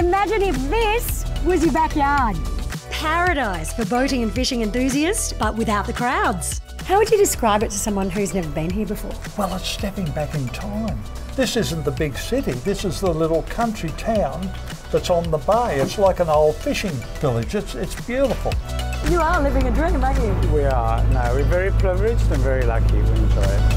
Imagine if this was your backyard. Paradise for boating and fishing enthusiasts, but without the crowds. How would you describe it to someone who's never been here before? Well, it's stepping back in time. This isn't the big city, this is the little country town that's on the bay. It's like an old fishing village. It's, it's beautiful. You are living a dream, aren't you? We are. No, we're very privileged and very lucky. We enjoy it.